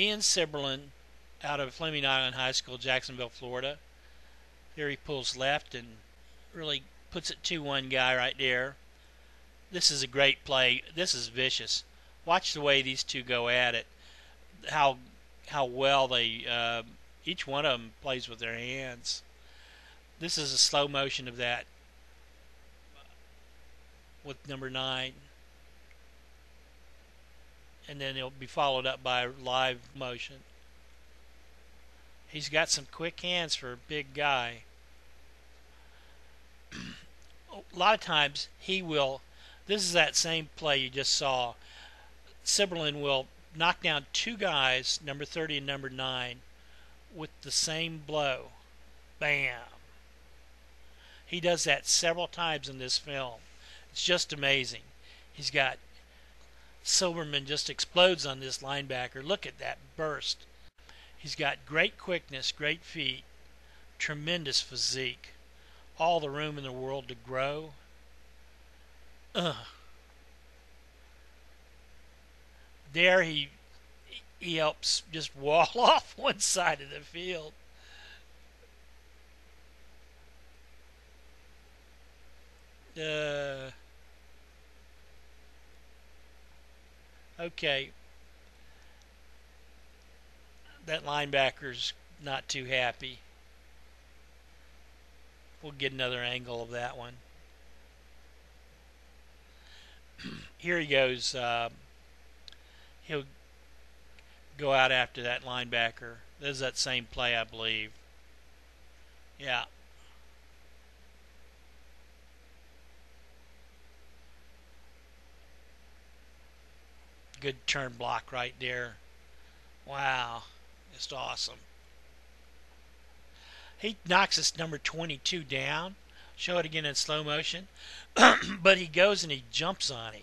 Ian Silberman out of Fleming Island High School, Jacksonville, Florida. There he pulls left and really puts it to one guy right there. This is a great play. This is vicious. Watch the way these two go at it. How how well they uh, each one of them plays with their hands. This is a slow motion of that with number nine. And then it'll be followed up by live motion. He's got some quick hands for a big guy. a lot of times he will, this is that same play you just saw. Silberman will knock down two guys, number 30 and number 9, with the same blow. Bam. He does that several times in this film. It's just amazing. He's got Silberman just explodes on this linebacker. Look at that burst. He's got great quickness, great feet, tremendous physique, all the room in the world to grow. Ugh. There he he helps just wall off one side of the field. Uh, okay. That linebacker's not too happy. We'll get another angle of that one. Here he goes. Uh, he'll go out after that linebacker. This is that same play, I believe. Yeah. Good turn block right there. Wow. Just awesome. He knocks this number 22 down. Show it again in slow motion. but he goes and he jumps on him.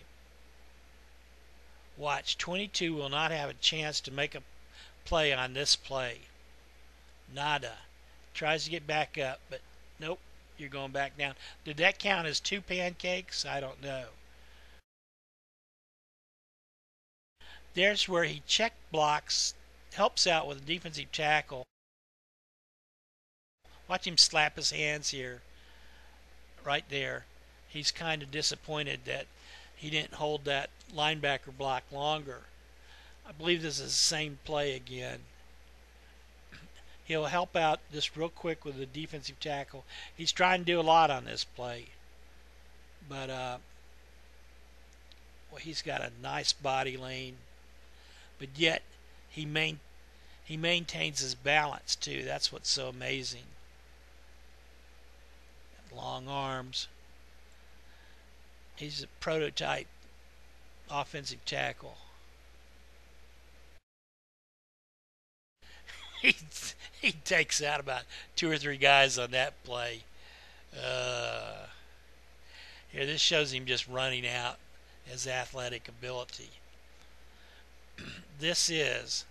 Watch, 22 will not have a chance to make a play on this play. Nada. Tries to get back up, but nope, you're going back down. Did that count as two pancakes? I don't know. There's where he check blocks, helps out with a defensive tackle. Watch him slap his hands here. Right there. He's kind of disappointed that he didn't hold that linebacker block longer. I believe this is the same play again. He'll help out just real quick with the defensive tackle. He's trying to do a lot on this play. But uh, well, he's got a nice body lane. But yet he main, he maintains his balance too. That's what's so amazing. Long arms. He's a prototype offensive tackle. he he takes out about two or three guys on that play. Uh, here, this shows him just running out his athletic ability. This is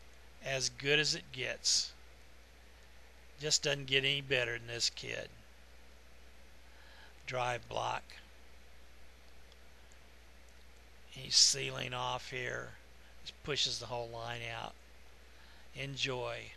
as good as it gets. Just doesn't get any better than this kid. Drive block. He's sealing off here. Just pushes the whole line out. Enjoy.